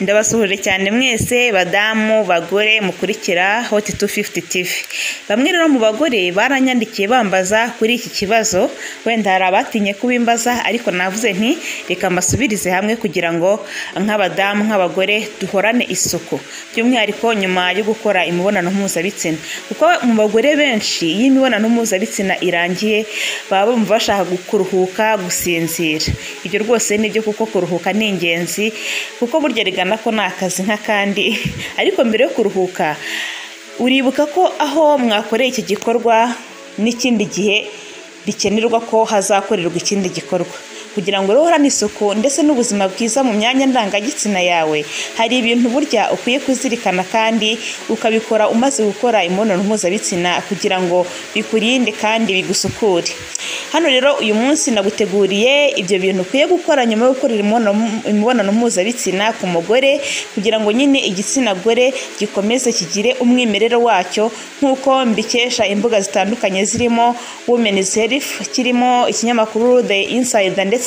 ndabasuhuje cyane mwese badamu bagore mukurikira hoti tu fifuti tivi bamwe rero mu bagore baranyandikiye bambaza kuri iki kibazo wenda hari abatinye kubimbaza ariko navuze nti reka mbasubirize hamwe kugira ngo nk'abadamu nk'abagore duhorane isuku. By'umwihariko nyuma yo gukora imibonano mpuzabitsina. Kuko mu bagore benshi iyo imibonano mpuzabitsina irangiye baba bumva bashaka kuruhuka gusinzira. Ibyo rwose ni byo kuko kuruhuka ni ingenzi kuko burya rigana ko ni akazi nk'akandi ariko mbere yo kuruhuka uribuka ko aho mwakoreye iki gikorwa n'ikindi gihe bikenerwa ko hazakorerwa ikindi gikorwa. Kugira ngo uhorane isuku ndetse n'ubuzima bwiza mu myanya ndangagitsina yawe. Hari ibintu burya ukwiye kuzirikana kandi ukabikora umaze gukora imibonano mpuzabitsina kugira ngo bikurinde kandi bigusukure. Hano rero uyu munsi naguteguriye ibyo bintu. Ukwiye gukora nyuma yo gukorera imibonano mpuzabitsina ku mugore kugira ngo nyine igitsina gore gikomeze kigire umwimerere wacyo. Nk'uko mbikesha imbuga zitandukanye zirimo women's health kirimo ikinyamakuru the insider ndetse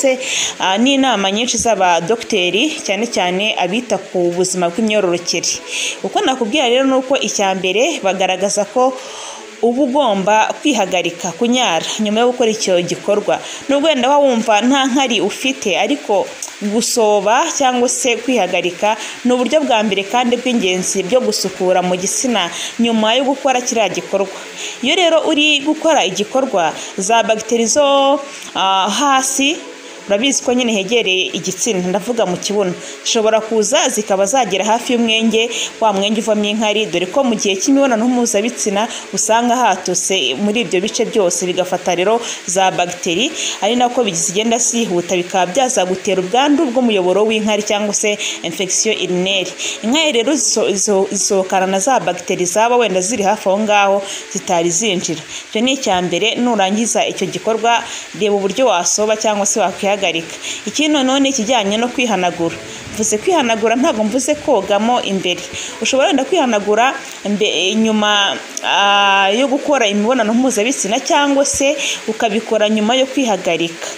n'inama nyinshi z'abadogiteri cyane cyane abita ku buzima bw'imyororokere. Uko nakubwira rero ni uko icya mbere bagaragaza ko uba ugomba kwihagarika kunyara nyuma yo gukora icyo gikorwa. Nubwo wenda wumva nta nkari ufite ariko gusoba cyangwa se kwihagarika ni uburyo bwa mbere kandi bw'ingenzi byo gusukura mu gitsina nyuma yo gukora kiriya gikorwa. Iyo rero uri gukora igikorwa za bagiteri zo hasi urabizi ko nyine hegereye igitsina. Ndavuga mu kibuno. Zishobora kuza zikaba zagera hafi y'umwenge wa mwenge uvamo inkari dore ko mu gihe cy'imibonano mpuzabitsina usanga hatose muri ibyo bice byose bigafata rero za bagiteri. Ari nako zigenda zihuta bikaba byazagutera ubwandu bw'umuyoboro w'inkari cyangwa se infection urineri inkari rero zisohokana na za bagiteri zaba wenda ziri hafi aho ngaho zitari zinjira. Icyo ni icya mbere nurangiza icyo gikorwa reba uburyo wasoba cyangwa se wakwihagarika ikindi noneho ni ikijyanye no kwihanagura. Mvuze kwihanagura ntabwo mvuze kogamo imbere. Ushobora wenda kwihanagura nyuma yo gukora imibonano mpuzabitsina cyangwa se ukabikora nyuma yo kwihagarika.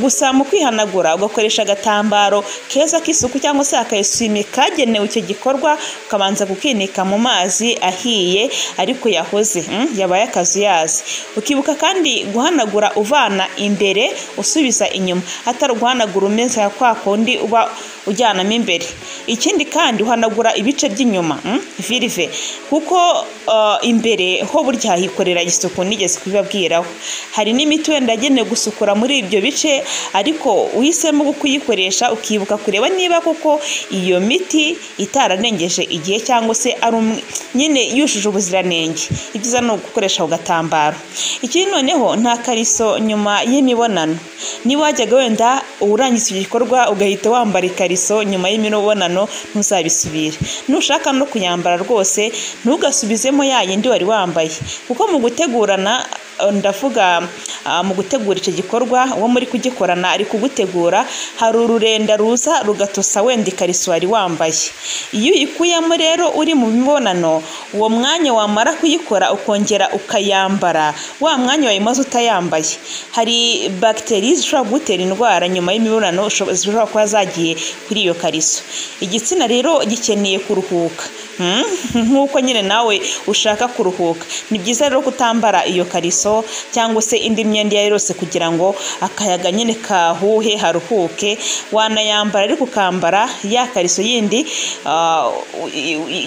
Gusa mu kwihanagura ugakoresha agatambaro keza k'isuku cyangwa se akayiswime kagenewe icyo gikorwa ukabanza kukinika mu mazi ahiye ariko yahoze yabaye akazuyazi ukibuka kandi guhanagura uvana imbere usubiza inyuma. Atari uguhanagura umeze nka kwa kundi uba ujyanamo imbere. Ikindi kandi uhanagura ibice by'inyuma virive kuko imbere ho burya hahikorera isuku nigeze kubibabwiraho. Hari n'imiti wenda yagenewe gusukura muri ibyo bice ariko uhisemo kuyikoresha ukibuka kureba niba koko iyo miti itararengeje igihe cyangwa se ari nyine yujuje ubuziranenge. Ibyiza ni ugukoresha ako gatambaro. Ikindi noneho nta kariso nyuma y'imibonano. Niba wajyaga wenda urangiza icyo gikorwa ugahita wambara ikariso nyuma y'imibonano ntuzabisubire nushaka no kuyambara rwose ntugasubizemo ya yindi wari wambaye. Kuko mu gutegurana ndavuga mu gutegura icyo gikorwa uwo muri kugikorana ari kugutegura hari ururenda ruza rugatosa wenda ikariso wari wambaye. Iyo uyikuyemo rero uri mu mibonano uwo mwanya wamara kuyikora ukongera ukayambara. Wa mwanya wayimaze utayambaye. Hari bagiteri zishobora kugutera indwara nyuma y'imibonano zishobora kuba zagiye kuri iyo kariso. Igitsina rero gikeneye kuruhuka. nk'uko nyine nawe ushaka kuruhuka. Ni byiza rero kutambara iyo kariso cyangwa se indi myenda iyo ari yose kugira ngo akayaga nyine kahuhe haruhuke. Wanayambara ariko ukambara ya kariso yindi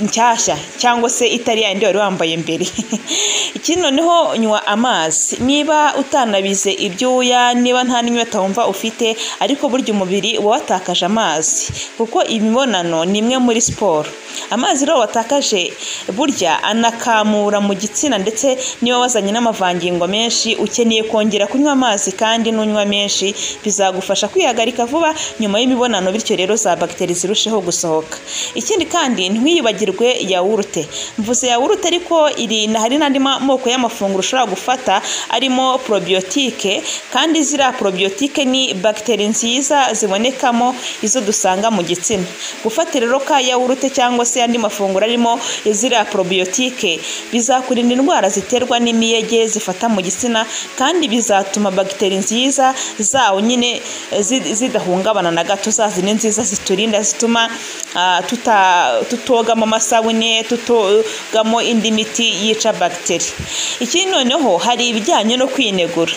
nshyashya cyangwa se itari yayindi wari wambaye mbere. ikindi noneho nywa amazi. Niba utanabize ibyuya niba nta n'inyota wumva ufite ariko burya umubiri uba watakaje amazi. Kuko imibonano ni imwe muri siporo. Amazi rero watakaje burya anakamura mu gitsina ndetse niba wazanye n'amavangingo menshi ukeneye kongera kunywa amazi kandi nunywa menshi bizagufasha kwihagarika vuba nyuma y'imibonano bityo rero za bagiteri zirusheho gusohoka. Ikindi kandi ntwiyibagirwe yawurute. Mvuze yawurute ariko iri hari n'andi moko y'amafunguro ushobora gufata arimo porobiyotike kandi ziriya porobiyotike ni bagiteri nziza zibonekamo izo dusanga mu gitsina. Gufata rero ka yawurute cyangwa se andi mafunguro arimo ziriya porobiyotike bizakurinda indwara ziterwa n'imiyege zifata mu gitsina kandi bizatuma bagiteri nziza zawo nyine zidahungabana na gato za zindi nziza ziturinda zituma tutogamo amasabune tutogamo indi miti yica bagiteri ikindi noneho hari ibijyanye no kwinegura.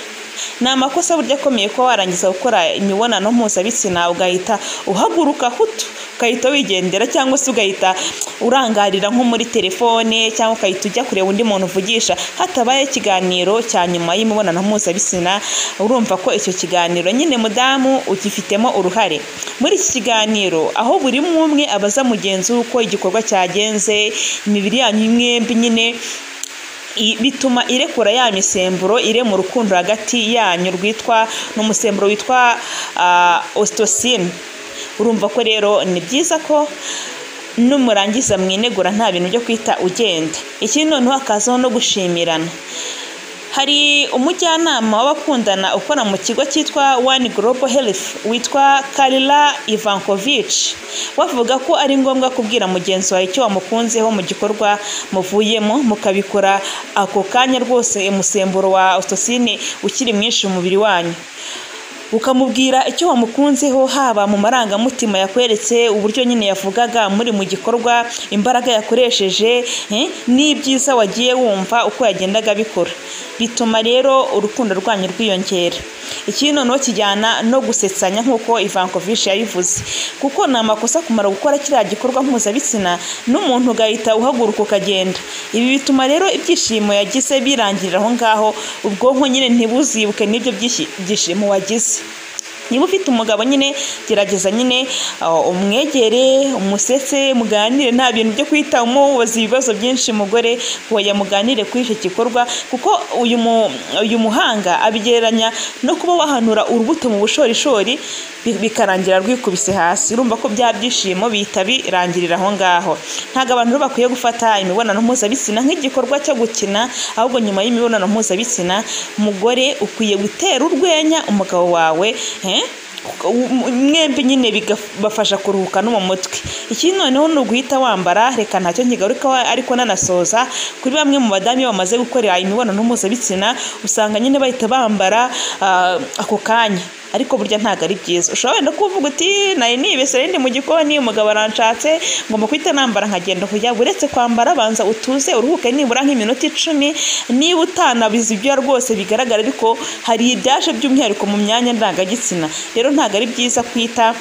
Ni amakosa burya akomeye kuba warangiza gukora imibonano mpuzabitsina ugahita uhaguruka hutu ugahita wigendera cyangwa se ugahita urangarira nko muri telefone cyangwa ugahita ujya kureba undi muntu uvugisha. Hatabaye ikiganiro cya nyuma y'imibonano mpuzabitsina urumva ko icyo kiganiro nyine mudamu ugifitemo uruhare. Muri iki kiganiro aho buri umwe abaza mugenzi we uko igikorwa cyagenze imibiri yanyu mwembi nyine bituma irekura ya misemburo ire mu rukundo hagati yanyu rwitwa n'umusemburo witwa ositosine urumva ko rero ni byiza ko numurangiza mwinegura nta bintu byo kwita ugenda. Ikindi noneho hakazaho no gushimirana. Hari umujyanama w'abakundana ukora mu kigo cyitwa wani gorobo herifu witwa karila ivankovici bavuga ko ari ngombwa kubwira mugenzi wawe icyo wamukunzeho mu gikorwa muvuyemo mukabikora. Ako kanya rwose umusemburo wa ositosine ukiri mwinshi mu mubiri wanyu. Ukamubwira icyo wamukunzeho haba mu marangamutima yakweretse uburyo nyine yavugaga muri mu gikorwa imbaraga yakoresheje n'ibyiza wagiye wumva uko yagendaga abikora. Bituma rero urukundo rwanyu rwiyongera. Ikindi noneho kijyana no gusetsanya nk'uko ivankovishi yabivuze. Kuko ni amakosa kumara gukora kiriya gikorwa mpuzabitsina n'umuntu ugahita uhaguruka ukagenda. Ibi bituma rero ibyishimo yagize birangirira aho ngaho ubwonko nyine ntibuzibuke n'ibyo byishimo wagize. Peace. Niba ufite umugabo nyine gerageza nyine umwegere umusetse muganire nta bintu byo kwita umubaza ibibazo byinshi mugore hoya muganire kuri icyo gikorwa kuko uyu muhanga abigereranya no kuba wahanura urubuto mu bushorishori bikarangira rwikubise hasi. Urumva ko bya byishimo bihita birangirira aho ngaho. Ntabwo abantu bakwiye gufata imibonano mpuzabitsina nk'igikorwa cyo gukina ahubwo nyuma y'imibonano mpuzabitsina umugore ukwiye gutera urwenya umugabo wawe mwembi nyine bigafasha kuruhuka no mu mutwe. Ikindi noneho ni uguhita wambara reka ntacyo nkigaruka ariko nanasoza. Kuri bamwe mu badamu bamaze gukorera imibonano mpuzabitsina usanga nyine bahita bambara ako kanya. Ariko burya ntabwo ari byiza. Ushobora wenda kuvuga uti nari nibesere ndi mu gikoni umugabo aranshatse ngomba guhita nambara nkagenda kujya. Uretse kwambara banza utuze uruhuke nibura nk'iminota icumi niba utanabizi ibyo rwose bigaragara ariko hari ibyaje by'umwihariko mu myanya ndangagitsina. Rero ntabwo ari byiza kwita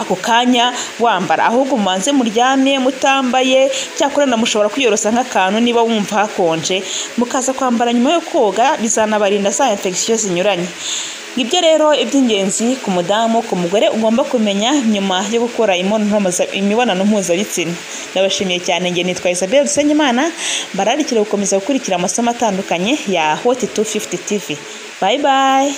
ako kanya wambara. Ahubwo mubanze muryame mutambaye cyakora mushobora kwiyorosa nk'akantu niba wumva hakonje. Mukaza kwambara nyuma yo koga bizanabarinda za infection zinyuranye. Ngibyo rero iby'ingenzi ku mudamu ku mugore ugomba kumenya nyuma yo gukora imibonano mpuzabitsina ndabashimiye cyane nge nitwa isabelle dusenyimana bararikira gukomeza gukurikira amasomo atandukanye ya hoti 250 tv bayi bayi